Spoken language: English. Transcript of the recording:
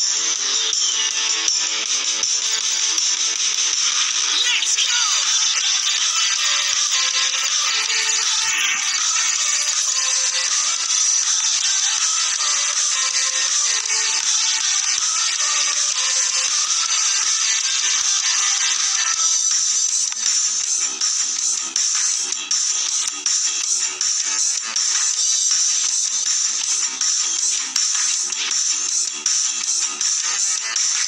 Let's go! Thank you.